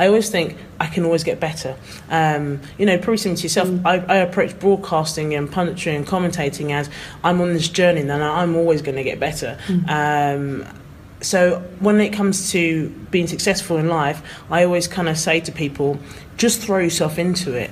I always think I can always get better. Um, you know, probably similar to yourself, mm. I, I, approach broadcasting and punditry and commentating as I'm on this journey and I'm always going to get better. Mm. Um, so when it comes to being successful in life, I always kind of say to people, just throw yourself into it.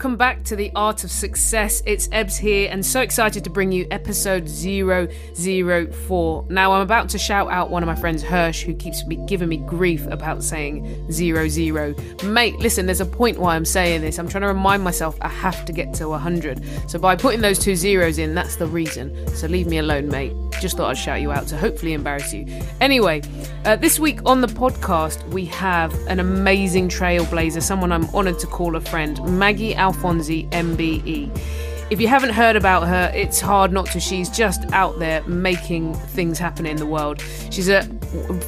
Welcome back to the Art of Success. It's Ebs here, and so excited to bring you episode 004. Now, I'm about to shout out one of my friends, Hirsch, who keeps me giving me grief about saying 00. Mate, listen, there's a point why I'm saying this. I'm trying to remind myself I have to get to 100. So, by putting those two zeros in, that's the reason. So, leave me alone, mate. Just thought I'd shout you out to hopefully embarrass you. Anyway, uh, this week on the podcast, we have an amazing trailblazer, someone I'm honoured to call a friend, Maggie Alphonsi, MBE. If you haven't heard about her, it's hard not to. She's just out there making things happen in the world. She's a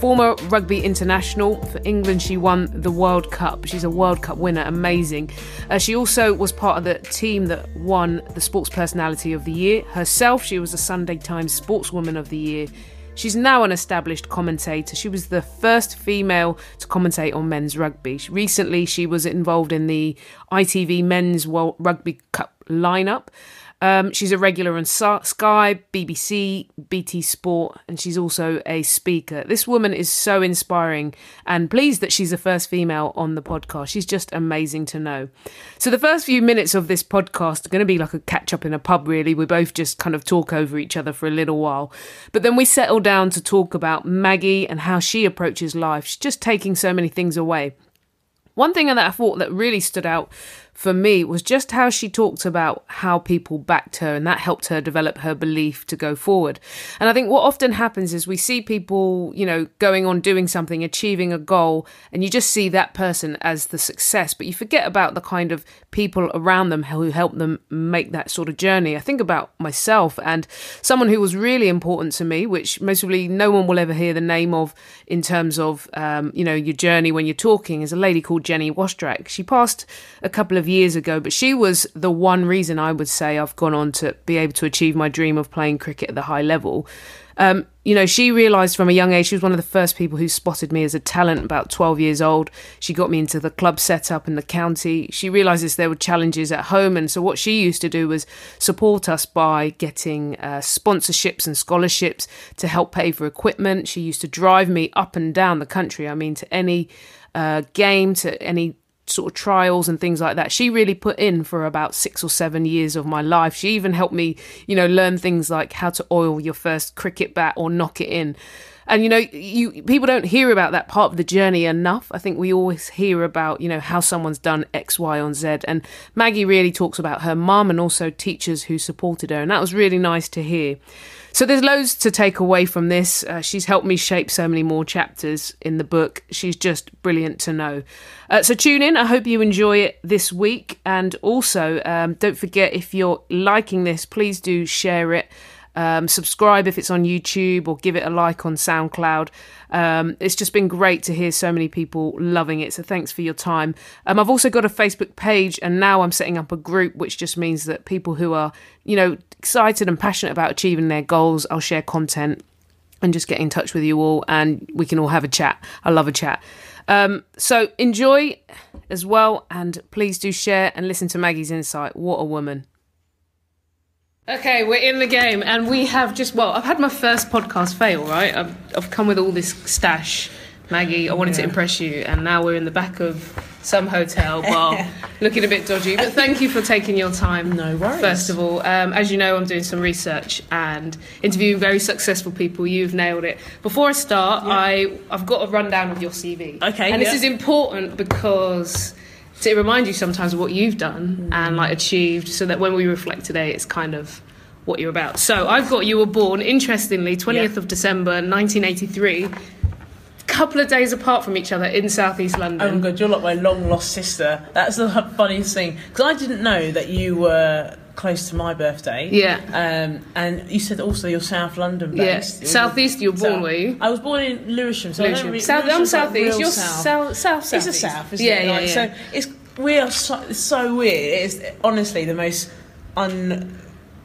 former rugby international for England. She won the World Cup. She's a World Cup winner. Amazing. Uh, she also was part of the team that won the Sports Personality of the Year. Herself, she was a Sunday Times Sportswoman of the Year. She's now an established commentator. She was the first female to commentate on men's rugby. Recently, she was involved in the ITV Men's World Rugby Cup lineup. Um, she's a regular on Sky, BBC, BT Sport, and she's also a speaker. This woman is so inspiring and pleased that she's the first female on the podcast. She's just amazing to know. So, the first few minutes of this podcast are going to be like a catch up in a pub, really. We both just kind of talk over each other for a little while. But then we settle down to talk about Maggie and how she approaches life. She's just taking so many things away. One thing that I thought that really stood out for me was just how she talked about how people backed her and that helped her develop her belief to go forward. And I think what often happens is we see people, you know, going on doing something, achieving a goal, and you just see that person as the success, but you forget about the kind of people around them who help them make that sort of journey. I think about myself and someone who was really important to me, which mostly no one will ever hear the name of in terms of, um, you know, your journey when you're talking, is a lady called Jenny Washdrack. She passed a couple of of years ago, but she was the one reason I would say I've gone on to be able to achieve my dream of playing cricket at the high level. Um, you know, she realised from a young age, she was one of the first people who spotted me as a talent about 12 years old. She got me into the club setup in the county. She realises there were challenges at home. And so, what she used to do was support us by getting uh, sponsorships and scholarships to help pay for equipment. She used to drive me up and down the country, I mean, to any uh, game, to any sort of trials and things like that. She really put in for about six or seven years of my life. She even helped me, you know, learn things like how to oil your first cricket bat or knock it in. And you know, you people don't hear about that part of the journey enough. I think we always hear about, you know, how someone's done X, Y, on Z. And Maggie really talks about her mum and also teachers who supported her, and that was really nice to hear. So there's loads to take away from this. Uh, she's helped me shape so many more chapters in the book. She's just brilliant to know. Uh, so tune in. I hope you enjoy it this week. And also, um, don't forget if you're liking this, please do share it. Um, subscribe if it's on YouTube or give it a like on SoundCloud. Um, it's just been great to hear so many people loving it. So thanks for your time. Um, I've also got a Facebook page, and now I'm setting up a group, which just means that people who are, you know, excited and passionate about achieving their goals, I'll share content and just get in touch with you all, and we can all have a chat. I love a chat. Um, so enjoy as well, and please do share and listen to Maggie's insight. What a woman! Okay, we're in the game, and we have just well, I've had my first podcast fail, right? I've, I've come with all this stash, Maggie. I wanted yeah. to impress you, and now we're in the back of some hotel bar, looking a bit dodgy. But thank you for taking your time. No worries. First of all, um, as you know, I'm doing some research and interviewing very successful people. You've nailed it. Before I start, yeah. I I've got a rundown of your CV. Okay, and yeah. this is important because to remind you sometimes of what you've done mm. and like achieved so that when we reflect today it's kind of what you're about. So i've got you were born interestingly 20th yeah. of december 1983 couple of days apart from each other in southeast london. Oh my god you're like my long lost sister. That's the funniest thing. Because i didn't know that you were close to my birthday. Yeah. Um, and you said also you're South London Yeah, based. southeast. You were born, So- were you? I was born in Lewisham. So I don't Lewisham. South, I'm Lewisham's like southeast. You're south. south, south, It's a south, isn't yeah, it? yeah, Like, yeah. So it's we are so, so weird. It's honestly the most un.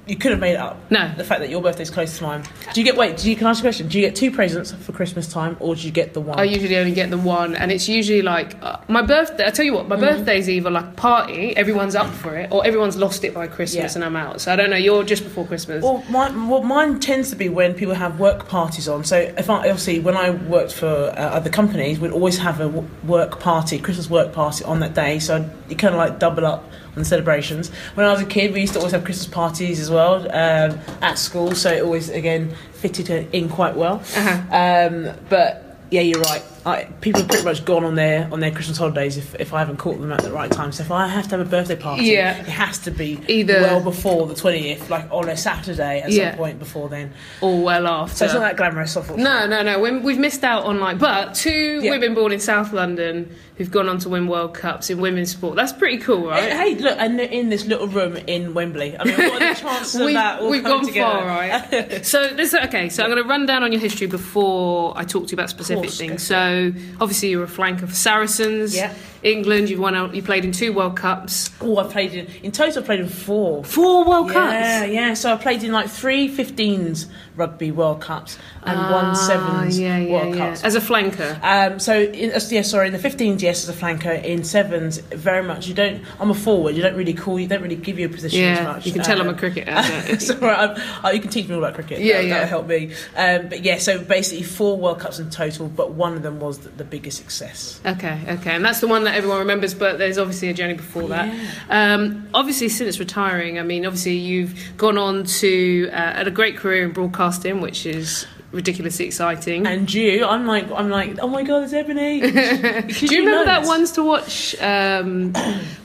You could have made it up. No. The fact that your birthday's close to mine. Do you get wait? Do you can I ask you a question? Do you get two presents for Christmas time, or do you get the one? I usually only get the one, and it's usually like uh, my birthday. I tell you what, my Mm. birthday's either like party, everyone's up for it, or everyone's lost it by Christmas Yeah. and I'm out. So I don't know. You're just before Christmas. Well, mine, well, mine tends to be when people have work parties on. So, if I obviously when I worked for uh, other companies, we'd always have a work party, Christmas work party on that day. So you kind of like double up on the celebrations. When I was a kid, we used to always have Christmas parties as well um, at school. So it always again fitted in quite well. Uh-huh. Um, but yeah, you're right. I, people have pretty much gone on their on their Christmas holidays if, if I haven't caught them at the right time. So if I have to have a birthday party, Yeah. it has to be Either- well before the twentieth, like on a Saturday at Yeah. some point before then. or well after. So it's not that glamorous. No, no, no. we- We've missed out on like, but two Yeah. women born in South London who've gone on to win World Cups in women's sport. That's pretty cool, right? Hey, look, and in this little room in Wembley. I mean, what are the chances We've, that all we've gone together? far, right? so this okay. So I'm going to run down on your history before I talk to you about specific course, things. go So obviously you're a flanker for Saracens. Yeah. England. You've won. out- You played in two World Cups. Oh, I played in in total. I played in four. Four World Yeah, Cups. yeah. Yeah. So I played in like three 15s rugby World Cups and Ah, one sevens yeah, yeah, World. Cups. As a flanker. Um, so in, uh, yeah, sorry, in the 15s, yes, as a flanker. In sevens, very much. You don't. I'm a forward. You don't really call. You don't really give you a position as Yeah, much. you can tell I'm a Um, cricketer. it's all right. I'm- oh, you can teach me all about cricket. Yeah, that, yeah. That'll help me. Um, but yeah, so basically four World Cups in total, but one of them was the, the biggest success. Okay, okay, and that's the one that everyone remembers. But there's obviously a journey before that. Um, obviously, since retiring, I mean, obviously you've gone on to uh, had a great career in broadcasting, which is ridiculously exciting. And you, I'm like, I'm like, oh my god, it's Ebony. Do you remember that ones to watch? Um,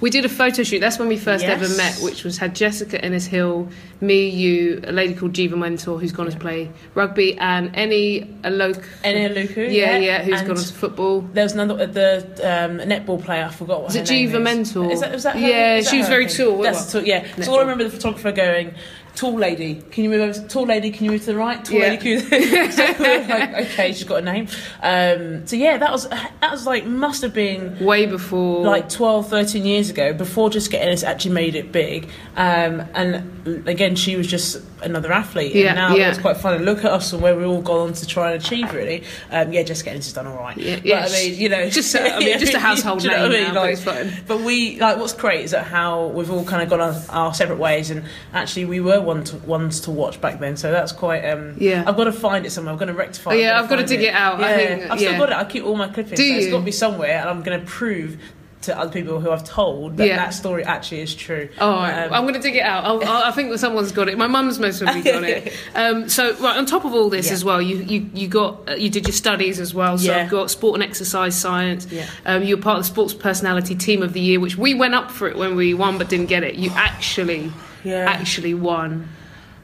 we did a photo shoot. That's when we first Yes. ever met, which was had Jessica Ennis Hill, me, you, a lady called Geva Mentor, who's gone on to play rugby, and any Alok. Eni Aluko, Yeah, yeah, who's and gone to football. There was another the um, netball player. I forgot what Was her it is. Mentor? Is that, was that her? Yeah, that she was her, very tall, That's tall, yeah. So all I remember the photographer going, "Tall lady, can you move over? Tall lady, can you move to the right? Tall Yeah. lady, can you?" so we like, okay, she's got a name. Um, so yeah, that was that was like must have been Way before. like 12, 13 years ago, before Jessica Ennis actually made it big. Um, and again, she was just another athlete. Yeah, and now yeah. it's quite fun to look at us and where we've all gone on to try and achieve, really. Um, yeah, Jessica Ennis has done all right. Yeah, but, yeah, I mean, you know, just I mean, just a household do you know name I mean? now, but Like, it's. But we, like, what's great is that how we've all kind of gone our, our separate ways, and actually we were one to, ones to watch back then, so that's quite. Um, Yeah. I've got to find it somewhere. I've got to rectify. Oh, yeah, I've got to dig it out. Yeah, I think- I've still got it. I keep all my clippings. Do so It's you? got to be somewhere, and I'm going to prove to other people who I've told that Yeah. that story actually is true. Oh. Um, I'm going to dig it out. I'll, I'll, I think that someone's got it. My mum's most probably got it. Um, so, right on top of all this Yeah. as well, you you you got uh, you did your studies as well. So Yeah. I've got sport and exercise science. Yeah. Um, you were part of the sports personality team of the year, which we went up for it when we won but didn't get it. You actually Yeah. actually won.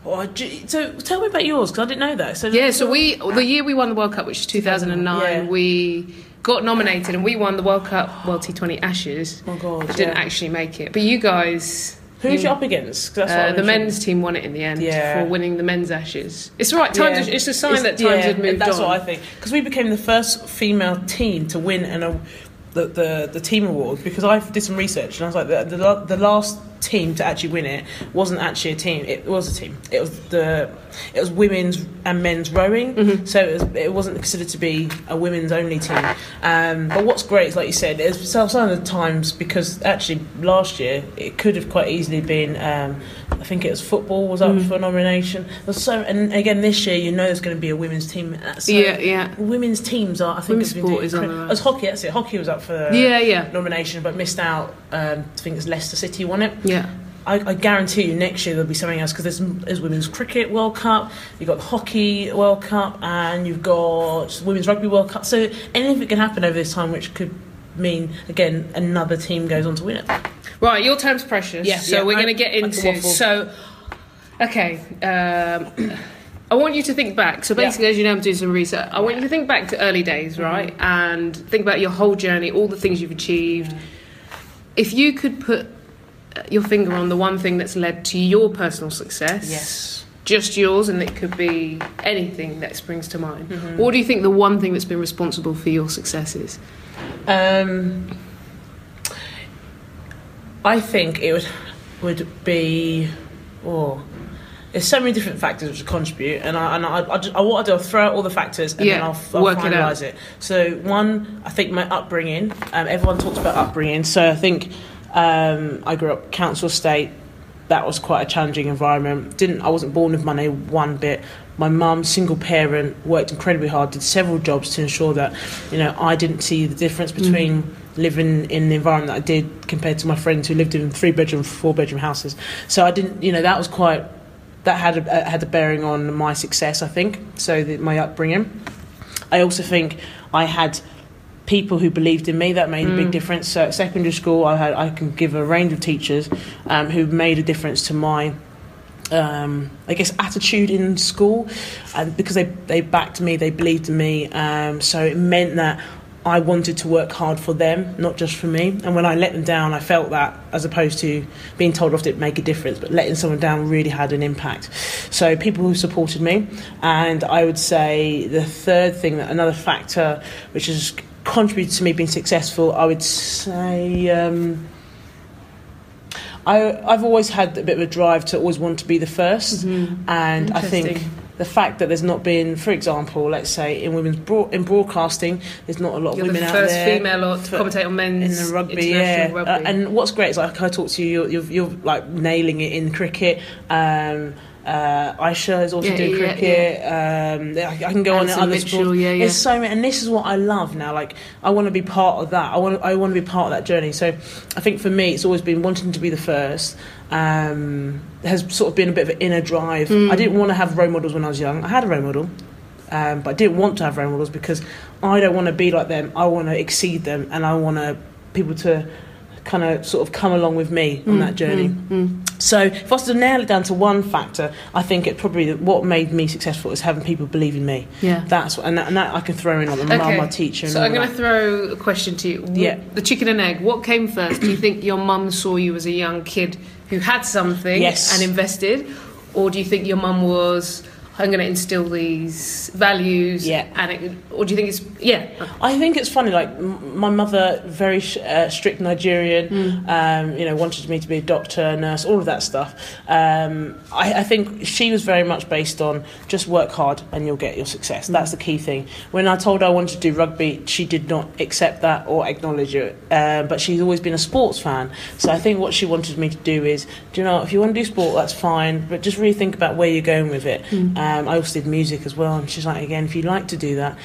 Oh, so tell me about yours because I didn't know that. So Yeah. So we the year we won the World Cup, which is 2009, Yeah. we got nominated and we won the World Cup World T20 Ashes. Oh god, didn't yeah. actually make it. But you guys. Who's you up against? that's Uh, the men's team won it in the end Yeah. for winning the men's Ashes. It's right. Times. Yeah. It's a sign It's- that times had moved That's on. what I think. Because we became the first female team to win an, a, the, the the team award. Because I did some research and I was like, the, the, the last team to actually win it wasn't actually a team. It was a team. It was the it was women's and men's rowing. Mm-hmm. So it, was, it wasn't considered to be a women's only team. Um, but what's great is, like you said, is some of the times because actually last year it could have quite easily been. Um, I think it was football was up Mm. for nomination. There's so and again this year you know there's going to be a women's team. Uh, So Yeah, yeah. Women's teams are I think Women's sport is on the rise. As hockey, that's it. Hockey was up for Yeah, yeah, nomination, but missed out. Um, I think it's Leicester City won it. Yeah. I, I guarantee you next year there'll be something else because there's, there's women's cricket World Cup, you've got the hockey World Cup, and you've got women's rugby World Cup. So anything can happen over this time, which could mean again another team goes on to win it. Right, your time's precious. Yeah, so yeah, we're going to get into. So, okay. Um, I want you to think back. So basically, as you know, I'm doing some research. I want you to think back to early days, Mm-hmm. right, and think about your whole journey, all the things you've achieved. If you could put your finger on the one thing that's led to your personal success. Yes. Just yours, and it could be anything that springs to mind. Mm-hmm. What do you think the one thing that's been responsible for your success is? Um, I think it would would be, oh, there's so many different factors which contribute, and I and I, I, just, I what I do, I'll throw out all the factors and Yeah, then I'll, I'll work it it, So one, I think my upbringing. Um, everyone talks about upbringing, so I think um, I grew up council estate. That was quite a challenging environment. Didn't I wasn't born with money one bit. My mum, single parent, worked incredibly hard, did several jobs to ensure that, you know, I didn't see the difference between living in the environment that I did compared to my friends who lived in three bedroom, four bedroom houses. So I didn't, you know, that was quite that had a, uh, had a bearing on my success, I think. So the, my upbringing. I also think I had people who believed in me that made a big difference. So at secondary school, I had I can give a range of teachers um, who made a difference to my. Um, I guess attitude in school, and because they they backed me, they believed in me. Um, so it meant that I wanted to work hard for them, not just for me. And when I let them down, I felt that, as opposed to being told off didn't make a difference, but letting someone down really had an impact. So people who supported me, and I would say the third thing, that another factor which has contributed to me being successful, I would say. Um, I, I've always had a bit of a drive to always want to be the 1st and I think the fact that there's not been, for example, let's say in women's broad, in broadcasting, there's not a lot of You're women the out first there female or to commentate on in men's the rugby, yeah. rugby. Uh, and what's great is like I talk to you, you're, you're, you're like nailing it in cricket. Um, uh, Aisha is also Yeah, doing yeah, cricket. Um, I, I can go on in other Mitchell, sports. yeah, yeah. There's so many, and this is what I love now. Like I want to be part of that. I want I want to be part of that journey. So I think for me, it's always been wanting to be the first. Um, has sort of been a bit of an inner drive. Mm. I didn't want to have role models when I was young. I had a role model. Um, but I didn't want to have role models because I don't want to be like them. I want to exceed them, and I want to people to kind of sort of come along with me on Mm, that journey. So if I was to nail it down to one factor, I think it probably what made me successful is having people believe in me. yeah. That's what, and that, and that I can throw in on my mum, my teacher. And So I'm going to throw a question to you. Yeah. The chicken and egg. What came first? Do you think your mum saw you as a young kid who had something Yes. and invested, or do you think your mum was? I'm going to instill these values. Yeah. And it, or do you think it's yeah? I think it's funny. Like m- my mother, very sh- uh, strict Nigerian. Mm. Um, you know, wanted me to be a doctor, nurse, all of that stuff. Um, I, I think she was very much based on just work hard and you'll get your success. That's the key thing. When I told her I wanted to do rugby, she did not accept that or acknowledge it. Um, but she's always been a sports fan. So I think what she wanted me to do is, do you know, if you want to do sport, that's fine. But just really think about where you're going with it. Um, I also did music as well, and she's like, again, if you like to do that,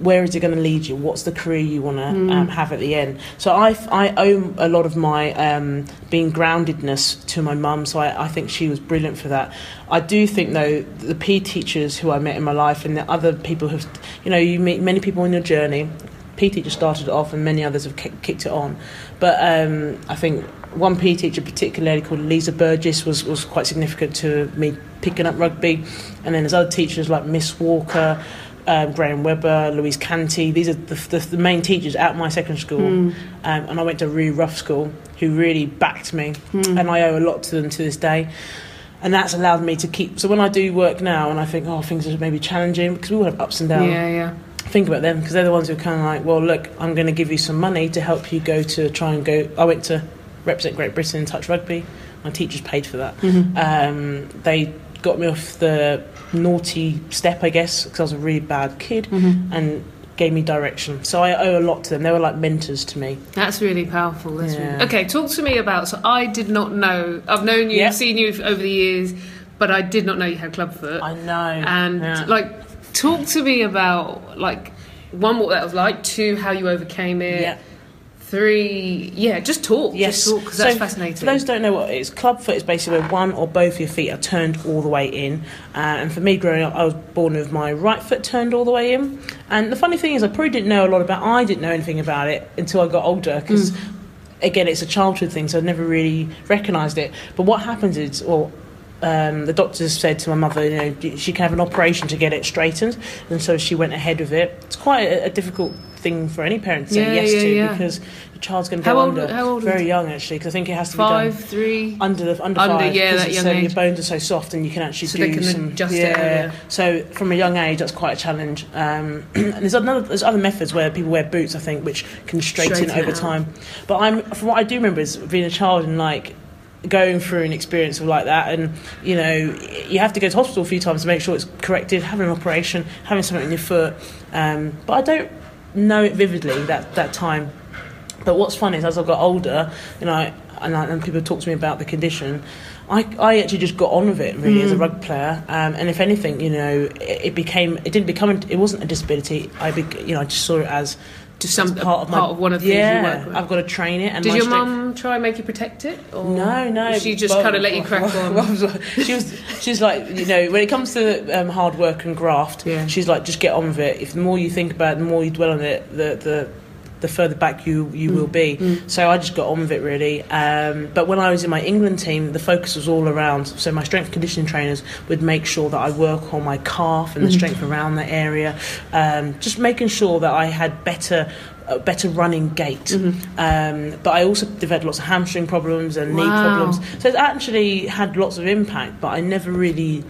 where is it going to lead you? What's the career you want to um, have at the end? So I, I owe a lot of my um, being groundedness to my mum, so I, I think she was brilliant for that. I do think though the PE teachers who I met in my life and the other people who've, you know, you meet many people on your journey. PE teacher started it off, and many others have kicked it on. But um, I think one PE teacher, particularly called Lisa Burgess, was, was quite significant to me picking up rugby. And then there's other teachers like Miss Walker, um, Graham Webber, Louise Canty. These are the, the, the main teachers at my secondary school. Um, and I went to a really rough school who really backed me. And I owe a lot to them to this day. And that's allowed me to keep. So when I do work now and I think, oh, things are maybe challenging, because we all have ups and downs Yeah, yeah. think about them because they're the ones who are kind of like, well, look, I'm going to give you some money to help you go to try and go. I went to represent Great Britain in touch rugby. My teachers paid for that. Um, they got me off the naughty step, I guess, because I was a really bad kid, and gave me direction. So I owe a lot to them. They were like mentors to me. That's really powerful. That's Yeah. really... Okay, talk to me about. So I did not know. I've known you, Yep. seen you over the years, but I did not know you had clubfoot. I know. and Yeah. like, talk to me about like one what that was like. Two, how you overcame it. yeah. Three, yeah, just talk. Yes. Just talk because that's So, fascinating. For those who don't know what it is, clubfoot is basically where one or both of your feet are turned all the way in. Uh, and for me, growing up, I was born with my right foot turned all the way in. And the funny thing is, I probably didn't know a lot about. I didn't know anything about it until I got older because. Again, it's a childhood thing, so I never really recognised it. But what happens is, well, um, the doctors said to my mother, you know, she can have an operation to get it straightened, and so she went ahead with it. It's quite a, a difficult thing for any parent to say Yeah, yes yeah, to yeah. because the child's going to go old- under very young actually because I think it has to Five, be done three. under the under, Under, five yeah, that young uh, age. your bones are so soft and you can actually So do they can some yeah. So from a young age, that's quite a challenge. Um, and there's another there's other methods where people wear boots, I think, which can straighten, Straighten over out. time. But I'm from what I do remember is being a child and like going through an experience of like that and you know you have to go to hospital a few times to make sure it's corrected having an operation having something in your foot um, but I don't know it vividly that that time but what's funny is as I got older, you know, and, I, and people talk to me about the condition, I, I actually just got on with it really as a rugby player. Um, and if anything, you know, it, it became, it didn't become, it wasn't a disability. I, be, you know, I just saw it as Just some as part of my, one of the things you work with. I've got to train it. And Did your mum try and make you protect it? Or no, no. She just well, kind of let you crack on. well, she was, she's like, you know, when it comes to um, hard work and graft, Yeah. she's like, just get on with it. If the more you think about it, the more you dwell on it, the the the further back you you will be. So I just got on with it really. Um, but when I was in my England team, the focus was all around. So my strength conditioning trainers would make sure that I work on my calf and the strength around that area, um, just making sure that I had better. A better running gait, um, but I also developed lots of hamstring problems and knee problems. So it actually had lots of impact, but I never really.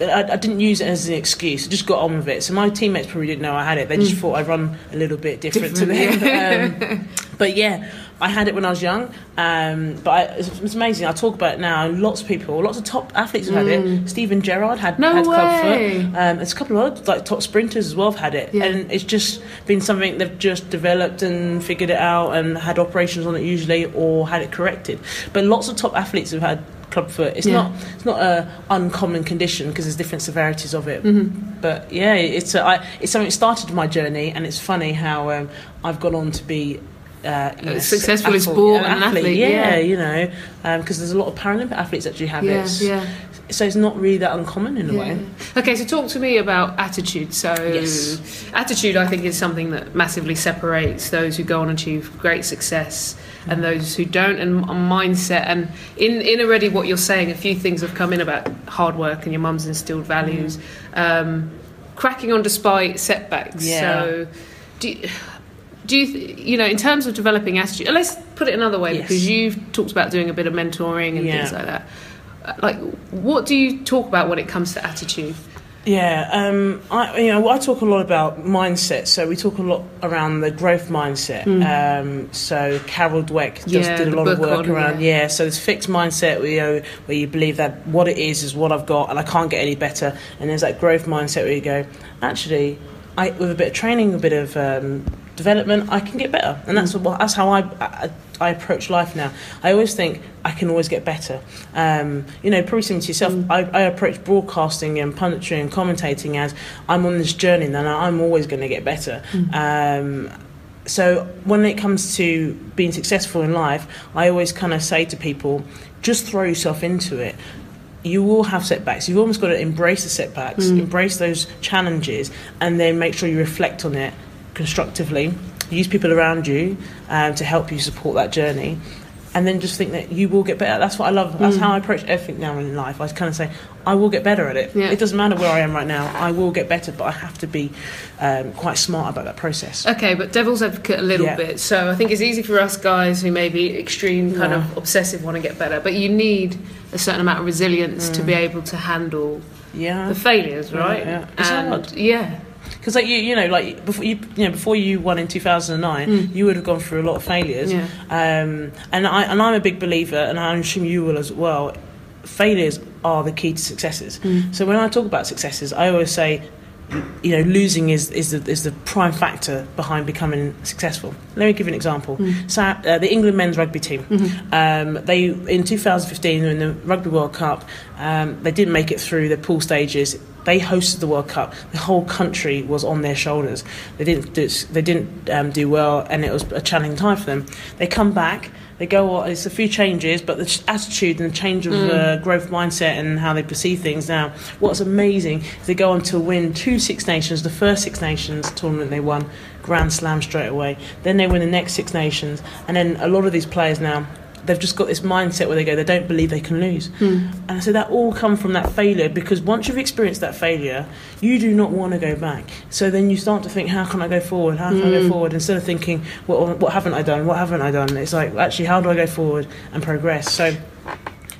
I, I didn't use it as an excuse. I just got on with it. So my teammates probably didn't know I had it. They just thought I'd run a little bit different, to them. um, but yeah, I had it when I was young. Um, but I, it's, it's amazing. I talk about it now. Lots of people, lots of top athletes have had it. Steven Gerrard had, No had way. clubfoot. Um, there's a couple of other like top sprinters as well have had it, Yeah. and it's just been something they've just developed and figured it out and had operations on it usually or had it corrected. But lots of top athletes have had clubfoot. It's Yeah. not it's not a uncommon condition because there's different severities of it. Mm-hmm. But yeah, it's a, I, it's something that started my journey, and it's funny how um, I've gone on to be. Uh, you know, Successful in athlete- sport an and athlete, yeah, yeah. you know, because there's a lot of Paralympic athletes actually have Yeah, it. yeah. So it's not really that uncommon in a Yeah. way. Okay, so talk to me about attitude. So, Yes. attitude, I think, is something that massively separates those who go on and achieve great success and those who don't, and mindset. And in in already what you're saying, a few things have come in about hard work and your mum's instilled values, um, cracking on despite setbacks. Yeah. So, do. You, do you, th- you know, in terms of developing attitude, let's put it another way Yes. because you've talked about doing a bit of mentoring and Yeah. things like that. Like, what do you talk about when it comes to attitude? Yeah, um, I you know I talk a lot about mindset. So we talk a lot around the growth mindset. Um, so Carol Dweck just. Yeah, did a lot of work on, around yeah. yeah. So this fixed mindset where you know where you believe that what it is is what I've got and I can't get any better. And there's that growth mindset where you go, actually, I with a bit of training, a bit of um, development, I can get better. And that's what that's how I, I I approach life now. I always think I can always get better. Um, you know, probably similar to yourself, I, I approach broadcasting and punditry and commentating as I'm on this journey, and I'm always going to get better. Um, so when it comes to being successful in life, I always kind of say to people, just throw yourself into it. You will have setbacks. You've almost got to embrace the setbacks, embrace those challenges, and then make sure you reflect on it constructively. Use people around you um, to help you support that journey, and then just think that you will get better. That's what I love. That's how I approach everything now in life. I kind of say, I will get better at it. Yeah. It doesn't matter where I am right now. I will get better, but I have to be um, quite smart about that process. Okay, but devil's advocate a little Yeah. bit. So I think it's easy for us guys who may be extreme, kind Yeah. of obsessive, want to get better, but you need a certain amount of resilience Mm. to be able to handle Yeah. the failures, right? yeah. It's and hard. yeah, Because like you, you know, like before you, you know, before you won in two thousand and nine, you would have gone through a lot of failures. Yeah. Um, and I and I'm a big believer, and I assume you will as well. Failures are the key to successes. So when I talk about successes, I always say, you know, losing is is the is the prime factor behind becoming successful. Let me give you an example. So uh, the England men's rugby team, um, they in 2015 in the Rugby World Cup, um, they didn't make it through the pool stages. They hosted the World Cup. The whole country was on their shoulders. They didn't do, they didn't um, do well, and it was a challenging time for them. They come back. They go, well, it's a few changes, but the attitude and the change of uh, growth mindset and how they perceive things now. What's amazing is they go on to win two Six Nations, the first Six Nations tournament they won, Grand Slam straight away. Then they win the next Six Nations, and then a lot of these players now they've just got this mindset where they go, they don't believe they can lose. Hmm. And so that all come from that failure because once you've experienced that failure, you do not want to go back. So then you start to think, how can I go forward? How can I Hmm. go forward? Instead of thinking, what, what haven't I done? What haven't I done? It's like, actually, how do I go forward and progress? So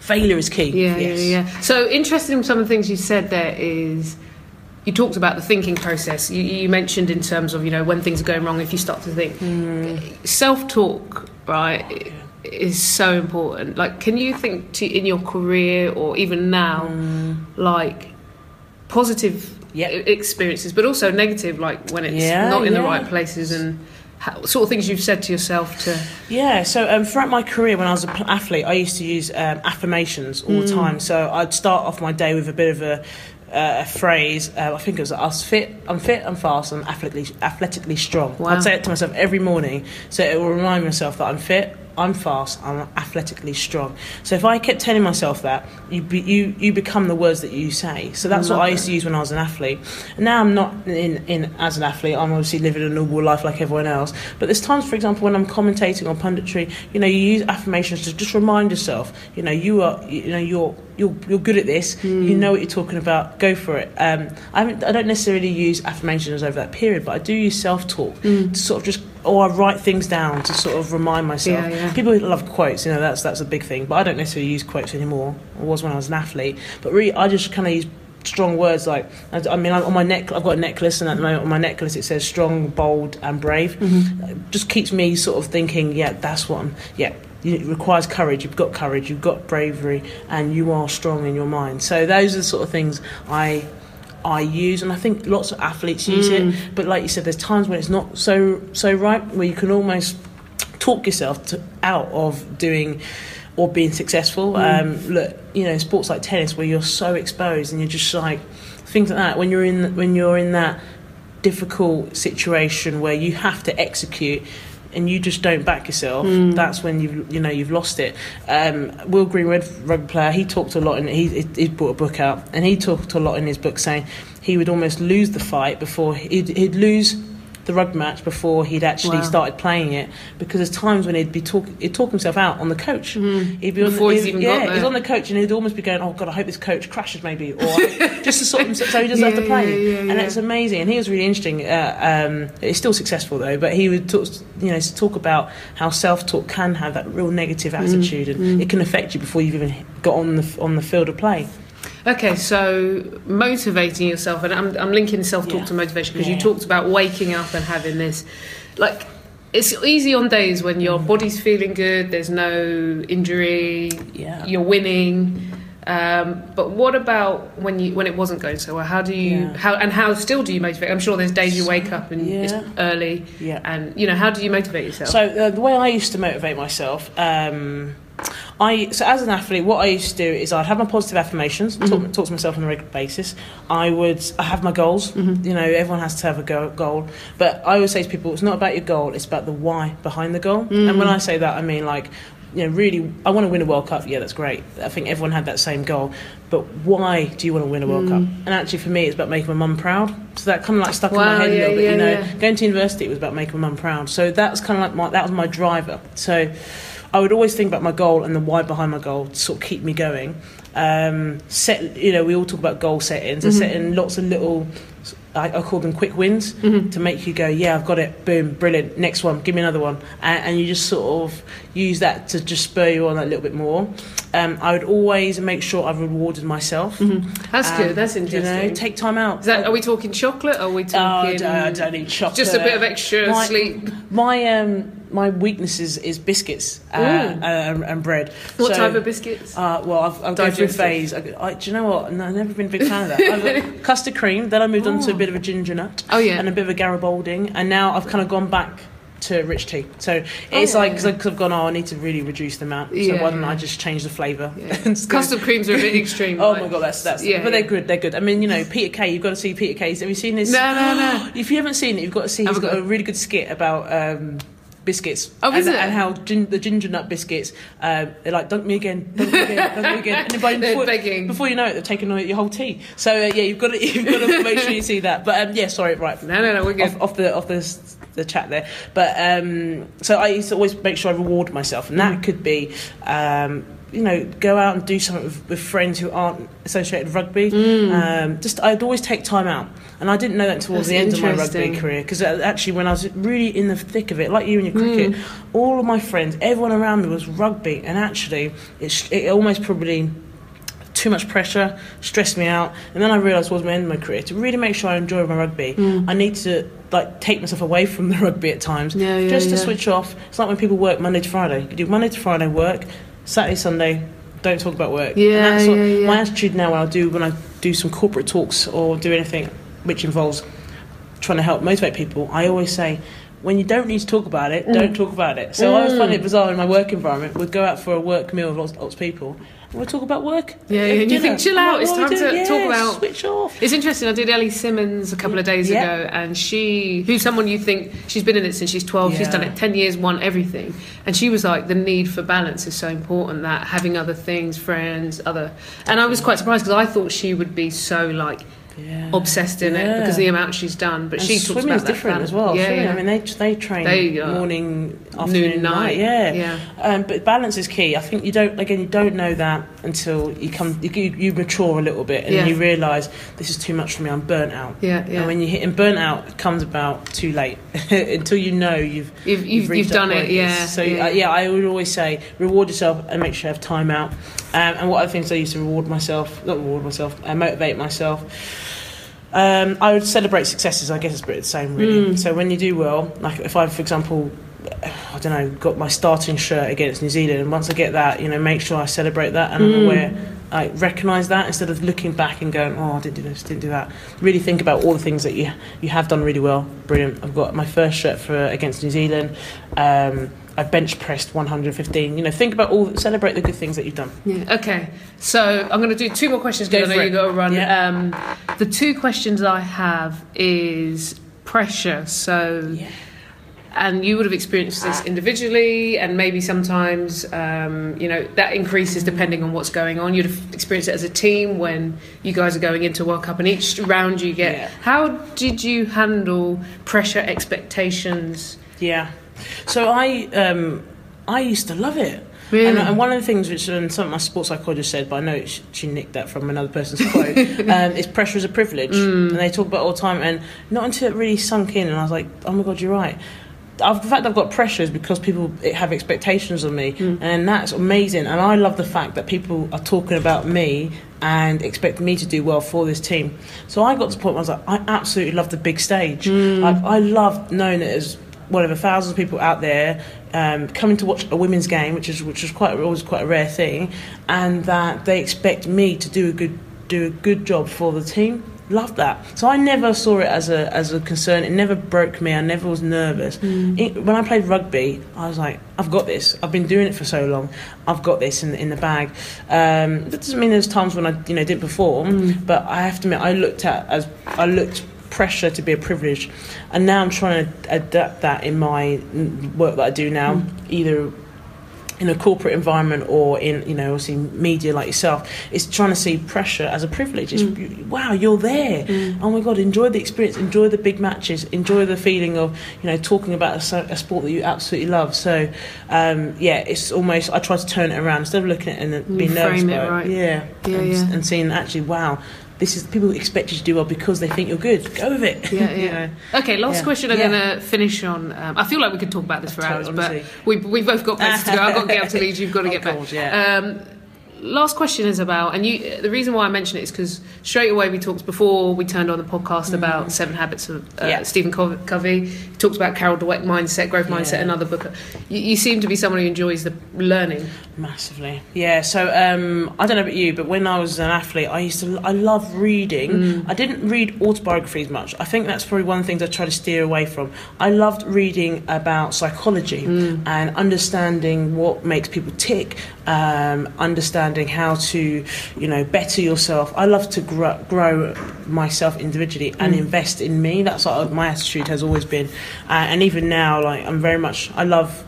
failure is key. Yeah, yes. yeah, yeah. So interested in some of the things you said there is you talked about the thinking process. You, you mentioned in terms of you know when things are going wrong, if you start to think Hmm. self talk, right, is so important. Like, can you think to in your career or even now, Hmm. like positive Yep. experiences, but also negative, like when it's Yeah, not in the right places and. How, sort of things you've said to yourself to Yeah, so um, throughout my career, when I was an athlete, I used to use um, affirmations all Mm. the time. So I'd start off my day with a bit of a, uh, a phrase. Uh, I think it was "I was fit, I'm fit, I'm fast, I'm athletically, athletically strong." Wow. I'd say it to myself every morning, so it will remind myself that I'm fit, I'm fast, I'm athletically strong. So if I kept telling myself that, you be, you you become the words that you say. So that's what I used to use when I was an athlete. And now I'm not in, in as an athlete. I'm obviously living a normal life like everyone else. But there's times, for example, when I'm commentating on punditry, you know, you use affirmations to just remind yourself. You know, you are you know you're you're you're good at this. You know what you're talking about. Go for it. Um, I haven't, I don't necessarily use affirmations over that period, but I do use self talk to sort of just or I write things down to sort of remind myself. Yeah, yeah. People love quotes, you know, that's that's a big thing. But I don't necessarily use quotes anymore. I was when I was an athlete, but really, I just kind of use strong words like I I mean on my neck I've got a necklace and at the moment on my necklace it says strong bold and brave Mm-hmm. Just keeps me sort of thinking yeah that's what I'm yeah it requires courage you've got courage you've got bravery and you are strong in your mind so those are the sort of things I I use and I think lots of athletes use Mm. it but like you said there's times when it's not so so right where you can almost talk yourself to, out of doing or being successful. Um, look, you know, sports like tennis where you're so exposed and you're just like things like that. When you're in when you're in that difficult situation where you have to execute and you just don't back yourself, that's when you've you know you've lost it. Um, Will Greenwood, rugby player, he talked a lot, and he he brought a book out, and he talked a lot in his book saying he would almost lose the fight before he'd, he'd lose the rugby match before he'd actually Wow. started playing it because there's times when he'd be talk he'd talk himself out on the coach. He'd be on Before the, he's even yeah, got he's on the coach and he'd almost be going, "Oh God, I hope this coach crashes maybe," or just to sort himself so he doesn't have to play. yeah, yeah, and yeah. it's amazing. And he was really interesting. Uh, um, he's still successful though, but he would talk, you know talk about how self talk can have that real negative Mm, attitude and it can affect you before you've even got on the on the field of play. Okay, so motivating yourself, and I'm, I'm linking self talk Yeah. to motivation because Yeah. you talked about waking up and having this. Like, it's easy on days when Mm. your body's feeling good, there's no injury, Yeah. you're winning. Um, but what about when you when it wasn't going so well? How do you Yeah. how and how still do you motivate? I'm sure there's days you wake up and it's Yeah. early, Yeah. and you know how do you motivate yourself? So uh, the way I used to motivate myself, um, I so as an athlete, what I used to do is I'd have my positive affirmations, talk, mm-hmm. talk to myself on a regular basis. I would I have my goals. Mm-hmm. You know, everyone has to have a go- goal, but I always say to people, it's not about your goal; it's about the why behind the goal. And when mm. I say that, I mean like. You know, really, I want to win a World Cup. Yeah, that's great. I think everyone had that same goal. But why do you want to win a World Cup? Mm. And actually, for me, it's about making my mum proud. So that kind of like stuck in my head a little bit. yeah, you know, yeah. going to university it was about making my mum proud. So that's kind of like my that was my driver. So I would always think about my goal and the why behind my goal to sort of keep me going. Um, set, you know, we all talk about goal settings and setting lots of little. I, I call them quick wins to make you go, yeah, I've got it, boom, brilliant. Next one, give me another one, and, and you just sort of use that to just spur you on a little bit more. Um, I would always make sure I've rewarded myself. That's Um, good. That's You interesting. know, take time out. Is that, are we talking chocolate? Or are we Oh, I talking don't, I don't eat chocolate. just a bit of extra My- sleep? My um my weakness is, is biscuits uh, and, and bread. What So, type of biscuits? Uh, well, I've, I've gone through a phase. I, I, do you know what? No, I've never been a big fan of that. I've got custard cream. Then I moved on to a bit of a ginger nut. Oh, yeah. And a bit of a Garibaldi. And now I've kind of gone back to rich tea. So it's Oh, like because I've gone. Oh, I need to really reduce the amount. So Yeah, why don't. I just change the flavour? Yeah. and just go- Custard creams are a bit extreme. Oh like- my god, that's that's. Yeah, but they're good. They're good. I mean, you know, Peter Kay. You've got to see Peter Kay's. Have you seen this? No, no, no. If you haven't seen it, you've got to see. He's got got a really good skit about um, biscuits. Oh, and, is it? And how gin, the ginger nut biscuits. Um, they're like, dunk me again, dunk me again, dunk me again. And by- before, begging. before you know it, they're taking away your whole tea. So uh, yeah, you've got to you've got to make sure you see that. But um, yeah, sorry, right. No, no, no, we're good. Off, off the off the the chat there. But um, so I used to always make sure I reward myself, and that could be. Um, you know, go out and do something with, with friends who aren't associated with rugby. Mm. Um, just, I'd always take time out, and I didn't know that towards That's the end of my rugby career because uh, actually, when I was really in the thick of it, like you and your cricket, mm. all of my friends, everyone around me was rugby, and actually, it, it almost probably too much pressure, stressed me out. And then I realised towards the end of my career to really make sure I enjoy my rugby, mm. I need to like take myself away from the rugby at times, Yeah, yeah, just to yeah. switch off. It's like when people work Monday to Friday. You do Monday to Friday work, Saturday Sunday. Don't talk about work. And Yeah, that's what yeah, yeah. my attitude now. When I do when I do some corporate talks or do anything which involves trying to help motivate people, I always say, when you don't need to talk about it, Mm. don't talk about it. So I always find it bizarre in my work environment. We'd go out for a work meal with lots, lots of people. We'd talk about work. Yeah, yeah, and you think, chill out, it's what time to doing? talk Yeah, about- Switch off. It's interesting. I did Ellie Simmonds a couple of days Yeah. ago, and she, who's someone you think she's been in it since she's 12, she's done it 10 years, won everything. And she was like, the need for balance is so important that having other things, friends, other. And I was quite surprised because I thought she would be so like Yeah. obsessed in it because of the amount she's done. But And she talks swimming about different as well. Yeah, swimming, yeah. I mean, they they train They, uh, morning, afternoon, noon, night. night. Yeah, Yeah. Um, but balance is key. I think you don't again you don't know that until you come you, you, mature a little bit and Yeah. you realise this is too much for me. I'm burnt out. yeah, yeah. And when you hit and burnt out, it comes about too late until you know you've you've, you've, you've done it, yeah. So yeah. Uh, yeah, I would always say reward yourself and make sure you have time out. Um, and what other things I used to reward myself, not reward myself, uh, motivate myself. Um, I would celebrate successes. I guess it's a pretty the same, really. Mm. So when you do well, like if I, for example, I don't know, got my starting shirt against New Zealand, and once I get that, you know, make sure I celebrate that and I'm Mm. aware, I recognise that instead of looking back and going, oh, I didn't do this, didn't do that. Really think about all the things that you you have done really well. Brilliant. I've got my first shirt for against New Zealand. Um, I bench pressed 115. You know, think about all, celebrate the good things that you've done. Yeah. Okay. So I'm going to do two more questions because Go I know you got to run. Yeah. Um, the two questions I have is pressure. So, Yeah. and you would have experienced this individually, and maybe sometimes, um, you know, that increases depending on what's going on. You'd have experienced it as a team when you guys are going into World Cup, and each round you get. Yeah. How did you handle pressure expectations? Yeah. So I um, I used to love it. Really? And, and one of the things which um, some of my sports psychologists said, but I know she, she nicked that from another person's quote, um, is pressure is a privilege. Mm. And they talk about it all the time. And not until it really sunk in, and I was like, oh my God, you're right. I've, the fact I've got pressure is because people have expectations of me, Mm. and that's amazing. And I love the fact that people are talking about me and expect me to do well for this team. So I got to the point where I was like, I absolutely love the big stage. Mm. Like, I love knowing that there's whatever thousands of people out there um, coming to watch a women's game, which is which is quite always quite a rare thing, and that they expect me to do a good do a good job for the team. Love that. So I never saw it as a as a concern. It never broke me. I never was nervous. It, when I played rugby, I was like, I've got this. I've been doing it for so long. I've got this in in the bag. Um, that doesn't mean there's times when I you know didn't perform, but I have to admit I looked at as I looked pressure to be a privilege, and now I'm trying to adapt that in my mm, work that I do now, either in a corporate environment or in you know obviously media like yourself. It's trying to see pressure as a privilege. It's wow you're there. Oh my god enjoy the experience enjoy the big matches enjoy the feeling of you know talking about a, a sport that you absolutely love. So um, yeah it's almost I try to turn it around instead of looking at it and being nervous frame it. right. yeah. Yeah, and, yeah. and seeing actually wow this is people expect you to do well because they think you're good go with it Yeah, yeah. Okay, last Yeah. question I'm Yeah. going to finish on. Um, I feel like we could talk about this for hours, but we we both got places to go. I've got to get up to Leeds. You've got to Of get back. yeah. Um, last question is about, and you. The reason why I mention it is because straight away we talked before we turned on the podcast about Seven Habits of uh, Mm. Stephen Covey. He talks about Carol Dweck mindset, growth mindset, another book. You, you seem to be someone who enjoys the learning. Massively, yeah. So um, I don't know about you, but when I was an athlete, I used to I love reading. Mm. I didn't read autobiographies much. I think that's probably one of the things I try to steer away from. I loved reading about psychology Mm. and understanding what makes people tick, um, understanding how to you know better yourself. I love to grow, grow myself individually and Mm. invest in me. That's what my attitude has always been, uh, and even now, like I'm very much I love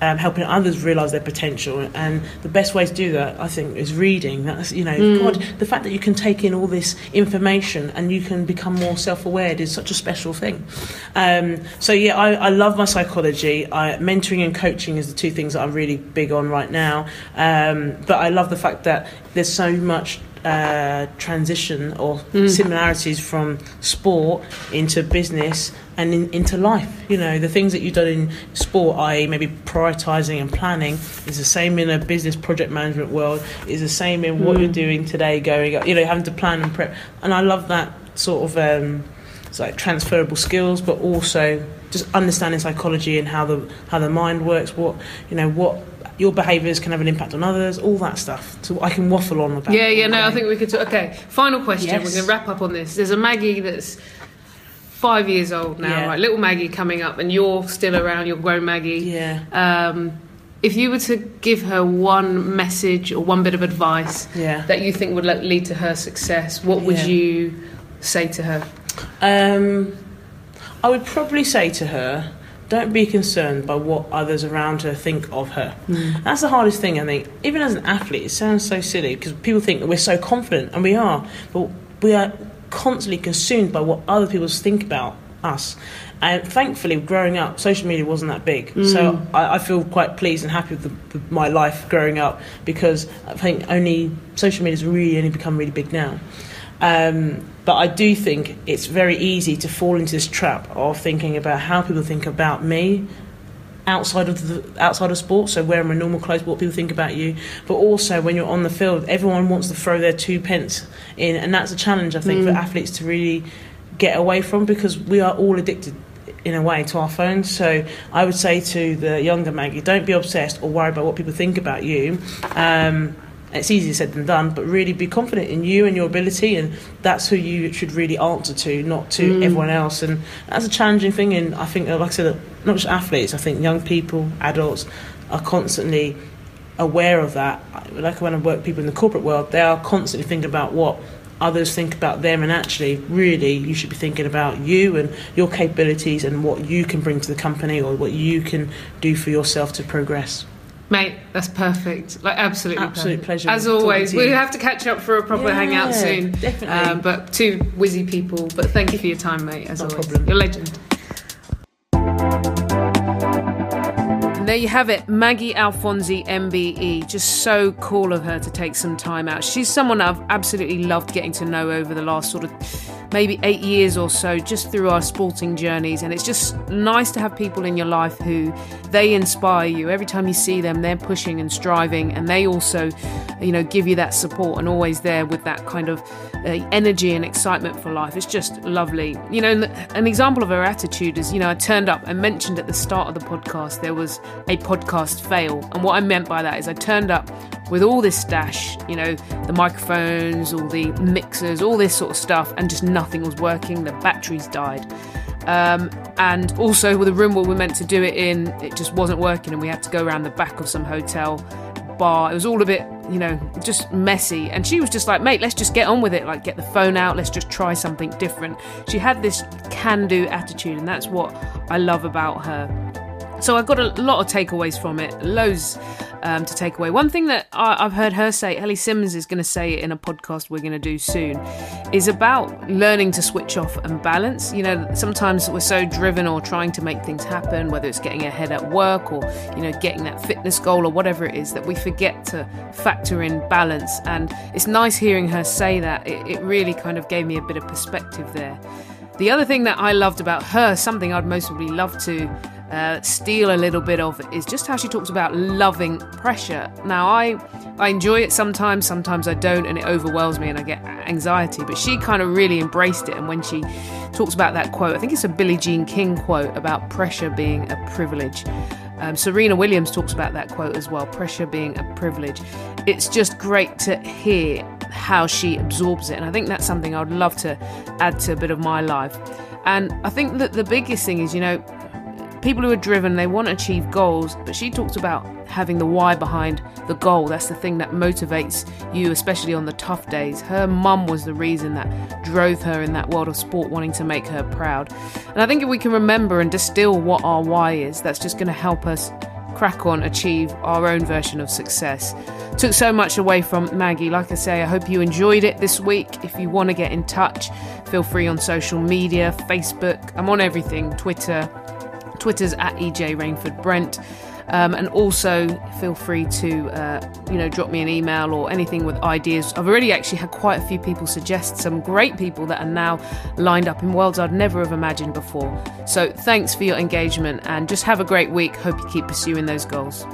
um, helping others realize their potential. And the best way to do that, I think, is reading. That's you know, Mm. God, the fact that you can take in all this information and you can become more self-aware is such a special thing. Um, so yeah, I, I love my psychology. I, mentoring and coaching is the two things that I'm really big on right now. Um, but I love the fact that there's so much uh, transition or similarities from sport into business and in, into life. You know, the things that you've done in sport, i.e., maybe prioritizing and planning, is the same in a business project management world. Is the same in what you're doing today, going, you know, having to plan and prep. And I love that sort of. Um, it's like transferable skills, but also just understanding psychology and how the how the mind works. What you know, what your behaviours can have an impact on others. All that stuff. So I can waffle on about. Yeah, yeah, no, I think we could. Talk. Okay, final question. Yes. We're going to wrap up on this. There's a Maggie that's five years old now, Yeah. right? Little Maggie coming up, and you're still around. You're grown Maggie. Yeah, Um, if you were to give her one message or one bit of advice yeah. that you think would lead to her success, what would Yeah. you say to her? Um, I would probably say to her, don't be concerned by what others around her think of her. That's the hardest thing, I think. Even as an athlete, it sounds so silly because people think that we're so confident, and we are, but we are constantly consumed by what other people think about us. And thankfully, growing up, social media wasn't that big. So I, I feel quite pleased and happy with, the, with my life growing up because I think only social media's really only become really big now. Um, but I do think it's very easy to fall into this trap of thinking about how people think about me outside of the outside of sports. So wearing my normal clothes, what people think about you, but also when you're on the field, everyone wants to throw their two pence in, and that's a challenge I think for athletes to really get away from because we are all addicted in a way to our phones. So I would say to the younger Maggie, don't be obsessed or worry about what people think about you. Um, it's easier said than done, but really be confident in you and your ability, and that's who you should really answer to, not to mm. everyone else. And that's a challenging thing. And I think, like I said, not just athletes. I think young people, adults, are constantly aware of that. Like when I work with people in the corporate world, they are constantly thinking about what others think about them, and actually, really, you should be thinking about you and your capabilities and what you can bring to the company or what you can do for yourself to progress. Mate, that's perfect. Like absolutely, Absolute perfect. pleasure As always, we have to catch up for a proper Yeah, hangout soon. definitely. Um, but two whizzy people. But thank you for your time, mate. As No always, problem. you're a legend. There you have it, Maggie Alphonsi, MBE. Just so cool of her to take some time out. She's someone I've absolutely loved getting to know over the last sort of maybe eight years or so, just through our sporting journeys. And it's just nice to have people in your life who they inspire you. Every time you see them, they're pushing and striving, and they also, you know, give you that support and always there with that kind of uh, energy and excitement for life. It's just lovely. You know, an example of her attitude is, you know, I turned up and mentioned at the start of the podcast there was a podcast fail. And what I meant by that is I turned up with all this stash, you know, the microphones, all the mixers, all this sort of stuff, and just nothing was working. The batteries died. Um, and also with the room where we were meant to do it in, it just wasn't working, and we had to go around the back of some hotel bar. It was all a bit, you know, just messy. And she was just like, mate, let's just get on with it. Like, get the phone out. Let's just try something different. She had this can do attitude, and that's what I love about her. So I got a lot of takeaways from it, loads um, to take away. One thing that I, I've heard her say, Ellie Simmonds is going to say in a podcast we're going to do soon, is about learning to switch off and balance. You know, sometimes we're so driven or trying to make things happen, whether it's getting ahead at work or, you know, getting that fitness goal or whatever it is, that we forget to factor in balance. And it's nice hearing her say that. It, it really kind of gave me a bit of perspective there. The other thing that I loved about her, something I'd most probably love to uh, steal a little bit of, is just how she talks about loving pressure. Now, I I enjoy it sometimes, sometimes I don't, and it overwhelms me and I get anxiety. But she kind of really embraced it, and when she talks about that quote, I think it's a Billie Jean King quote about pressure being a privilege. Um, Serena Williams talks about that quote as well pressure being a privilege. It's just great to hear how she absorbs it, and I think that's something I'd love to add to a bit of my life. And I think that the biggest thing is, you know, people who are driven, they want to achieve goals, but she talks about having the why behind the goal. That's the thing that motivates you, especially on the tough days. Her mum was the reason that drove her in that world of sport, wanting to make her proud. And I think if we can remember and distill what our why is, that's just going to help us crack on, achieve our own version of success. Took so much away from Maggie. Like I say, I hope you enjoyed it this week. If you want to get in touch, feel free on social media, Facebook. I'm on everything Twitter. Twitter's at EJ Rainford Brent. Um, and also feel free to uh, you know drop me an email or anything with ideas. I've already actually had quite a few people suggest some great people that are now lined up in worlds I'd never have imagined before. So thanks for your engagement and just have a great week. Hope you keep pursuing those goals.